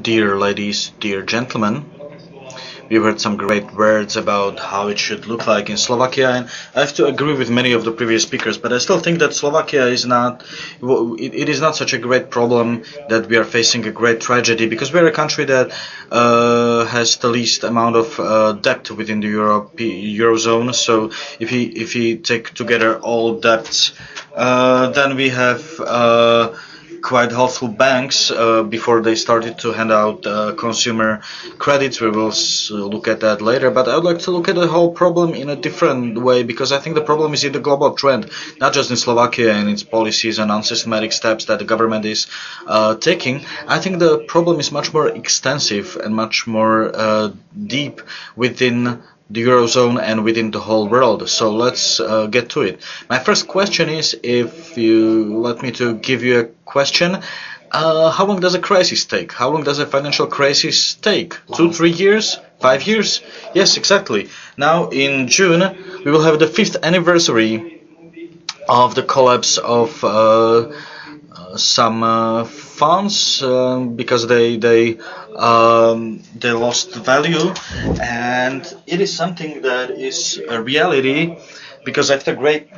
Dear ladies, dear gentlemen, we've heard some great words about how it should look like in Slovakia, and I have to agree with many of the previous speakers. But I still think that Slovakia is not, it is not such a great problem that we are facing a great tragedy because we're a country that uh, has the least amount of uh, debt within the Europe, eurozone. So if we if we take together all debts, uh, then we have uh, quite helpful banks uh, before they started to hand out uh, consumer credits. We will look at that later. But I would like to look at the whole problem in a different way because I think the problem is in the global trend, not just in Slovakia and its policies and unsystematic steps that the government is uh, taking. I think the problem is much more extensive and much more uh, deep within the eurozone and within the whole world. So let's uh, get to it. My first question is, if you let me to give you a question, uh, how long does a crisis take? How long does a financial crisis take? Two, three years? Five years? Yes, exactly. Now in June we will have the fifth anniversary of the collapse of uh, some uh, funds um, because they they um, they lost value, and it is something that is a reality because after great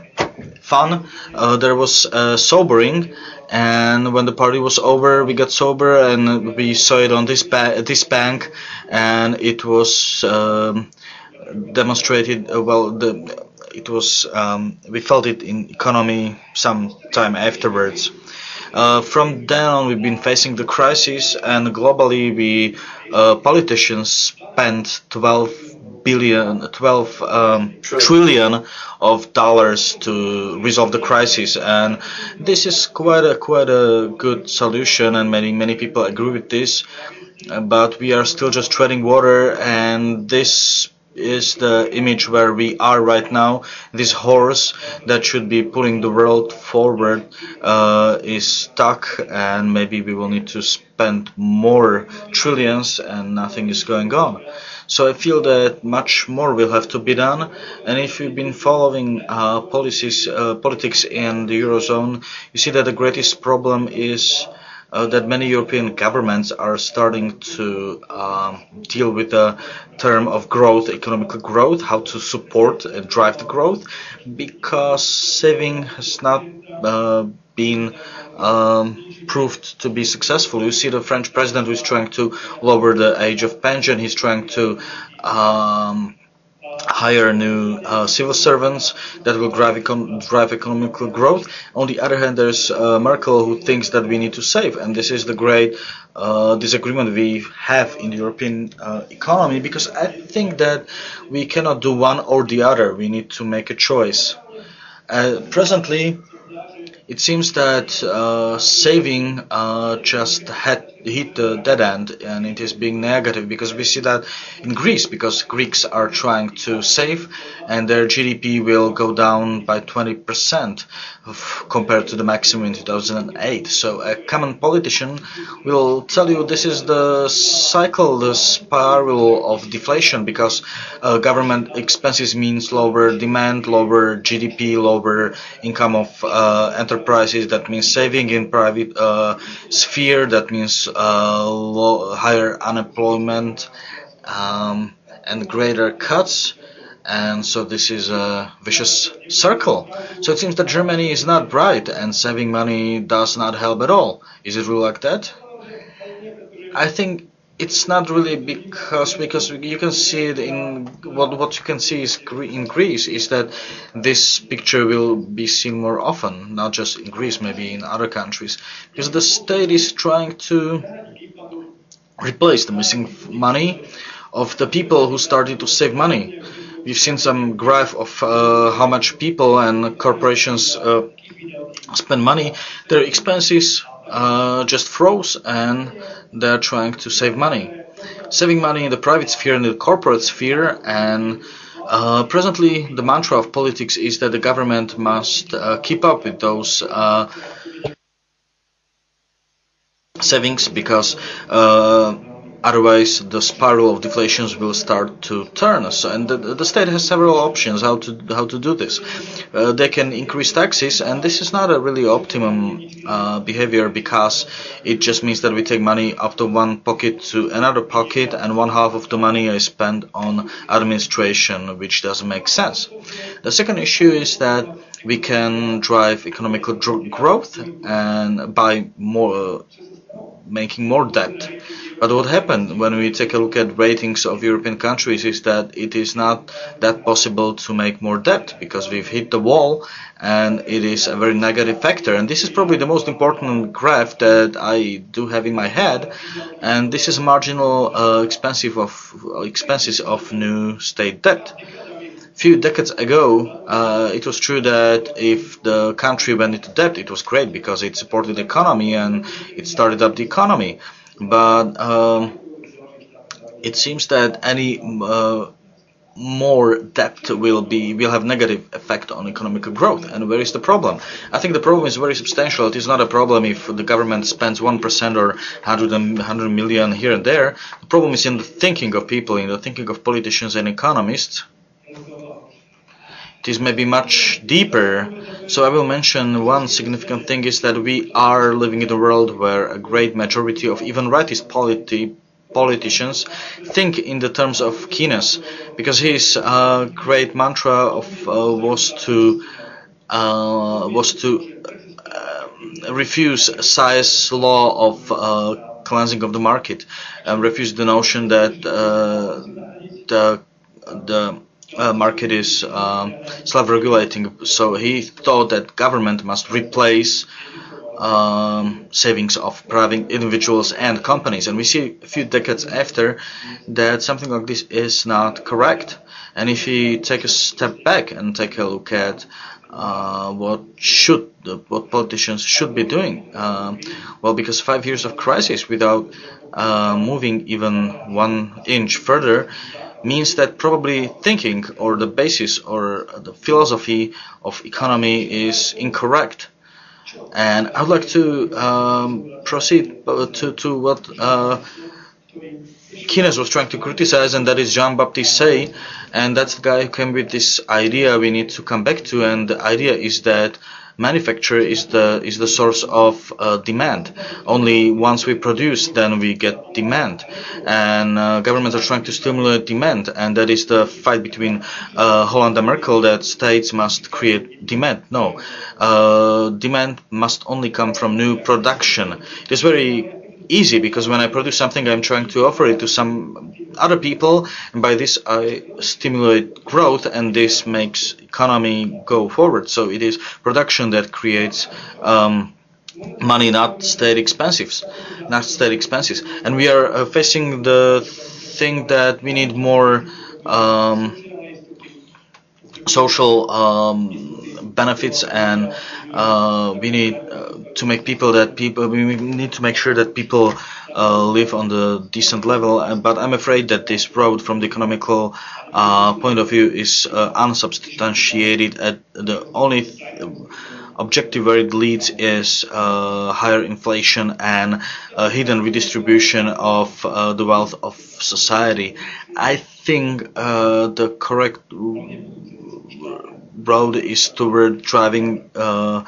fun uh, there was uh, sobering. And when the party was over we got sober and we saw it on this ba this bank. And it was um, demonstrated uh, well the it was um, we felt it in economy some time afterwards uh, from then on, we've been facing the crisis, and globally, we uh, politicians spent 12 billion, 12 um, trillion of dollars to resolve the crisis, and this is quite a quite a good solution, and many many people agree with this. But we are still just treading water, and this is the image where we are right now. This horse that should be pulling the world forward uh, is stuck, and maybe we will need to spend more trillions, and nothing is going on. So I feel that much more will have to be done. And if you've been following uh, policies, uh, politics in the eurozone, you see that the greatest problem is uh, that many European governments are starting to um, deal with the term of growth, economic growth, how to support and drive the growth, because saving has not uh, been um, proved to be successful. You see the French president who is trying to lower the age of pension, he's trying to um, hire new uh, civil servants that will drive, econ drive economic growth. On the other hand, there's uh, Merkel who thinks that we need to save, and this is the great uh, disagreement we have in the European uh, economy because I think that we cannot do one or the other. We need to make a choice. Uh, presently, it seems that uh, saving just had hit the dead end and it is being negative because we see that in Greece because Greeks are trying to save and their GDP will go down by 20% compared to the maximum in 2008 so a common politician will tell you this is the cycle the spiral of deflation because uh, government expenses means lower demand lower GDP lower income of uh, enterprises, that means saving in private uh, sphere, that means low, higher unemployment um, and greater cuts. And so this is a vicious circle. So it seems that Germany is not bright and saving money does not help at all. Is it really like that? I think it's not really because because you can see it in what what you can see is in Greece is that this picture will be seen more often, not just in Greece, maybe in other countries, because the state is trying to replace the missing money of the people who started to save money. We've seen some graph of uh, how much people and corporations uh, spend money. Their expenses uh, just froze and they're trying to save money. Saving money in the private sphere and the corporate sphere and uh, presently the mantra of politics is that the government must uh, keep up with those uh, savings because uh, otherwise the spiral of deflations will start to turn so and the, the state has several options how to how to do this. Uh, they can increase taxes and this is not a really optimum uh, behavior because it just means that we take money out of one pocket to another pocket and one half of the money is spent on administration which doesn't make sense. The second issue is that we can drive economical growth and by more making more debt but what happened when we take a look at ratings of European countries is that it is not that possible to make more debt because we've hit the wall and it is a very negative factor. And this is probably the most important graph that I do have in my head. And this is marginal uh, expensive of expenses of new state debt few decades ago, uh, it was true that if the country went into debt, it was great because it supported the economy and it started up the economy but um, it seems that any uh, more debt will be will have negative effect on economic growth. And where is the problem? I think the problem is very substantial. It is not a problem if the government spends 1% or 100, 100 million here and there. The problem is in the thinking of people in the thinking of politicians and economists. It is maybe much deeper so I will mention one significant thing is that we are living in a world where a great majority of even rightist politi politicians think in the terms of Keynes because his uh, great mantra of uh, was to uh, was to uh, refuse Say's law of uh, cleansing of the market and refuse the notion that uh, the the uh, market is um, self-regulating. So he thought that government must replace um, savings of private individuals and companies. And we see a few decades after that something like this is not correct. And if we take a step back and take a look at uh, what should what politicians should be doing, uh, well, because five years of crisis without uh, moving even one inch further means that probably thinking or the basis or the philosophy of economy is incorrect. And I'd like to um, proceed to, to what uh, Keynes was trying to criticize, and that is Jean-Baptiste Say, and that's the guy who came with this idea we need to come back to, and the idea is that manufacture is the is the source of uh, demand. Only once we produce, then we get demand, and uh, governments are trying to stimulate demand, and that is the fight between uh, Hollande and Merkel that states must create demand. No, uh, demand must only come from new production. It is very easy because when I produce something, I'm trying to offer it to some other people, and by this I stimulate growth, and this makes economy go forward. So it is production that creates. Um, money, not state expenses, not state expenses, and we are uh, facing the thing that we need more um, social um, benefits and uh, we need uh, to make people that people we need to make sure that people uh, live on the decent level. Uh, but I'm afraid that this road from the economical uh, point of view is uh, unsubstantiated. At the only objective where it leads is higher inflation and hidden redistribution of the wealth of society. I think the correct road is toward driving uh,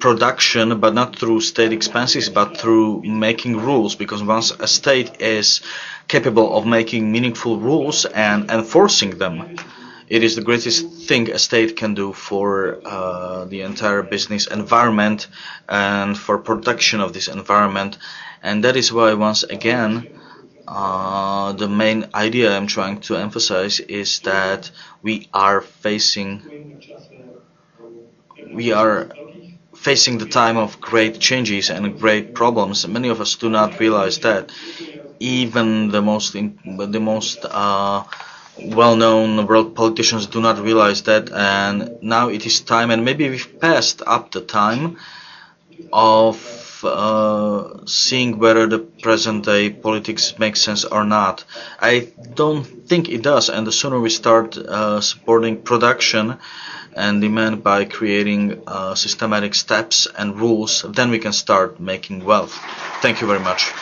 production, but not through state expenses, but through making rules. Because once a state is capable of making meaningful rules and enforcing them, it is the greatest thing a state can do for uh, the entire business environment and for protection of this environment. And that is why, once again, uh, the main idea I'm trying to emphasize is that we are facing we are facing the time of great changes and great problems. Many of us do not realize that. Even the most the most uh, well-known world politicians do not realize that, and now it is time, and maybe we've passed up the time of uh, seeing whether the present day politics makes sense or not. I don't think it does, and the sooner we start uh, supporting production and demand by creating uh, systematic steps and rules, then we can start making wealth. Thank you very much.